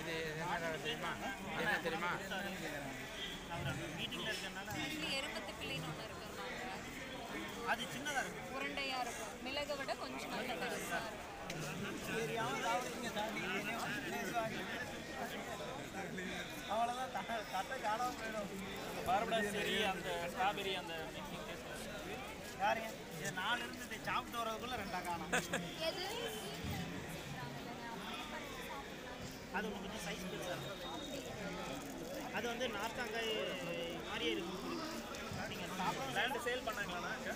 இது என்ன தெரியுமா என்ன தெரியுமா மீட்டிங்கில் இருக்கறனால இட்லி எருமத்து பிள்ளைன்னு ஒன்று இருக்குங்க அது சின்னதாக இருக்கும் உருண்டையாக இருக்கும் மிளகை விட கொஞ்சம் நல்ல பெருசாக இருக்கும் அவ்வளோதான் தட்டை காணாம போயிடும் பார்படா சரி அந்த ஸ்ட்ராபெரி அந்த மிக்சிங் டேஸ்ட்டில் யாருங்க இது நாலு இருந்து சாப்பிட்டு வரதுக்குள்ள ரெண்டா காணும். அது உங்களுக்கு கொஞ்சம் சைஸ் பெருசாக அது வந்து நார்த்தாங்காய் மாதிரியே இருக்கும். நீங்கள் சாப்பிட லேண்டு சேல் பண்ணாங்களாண்ணா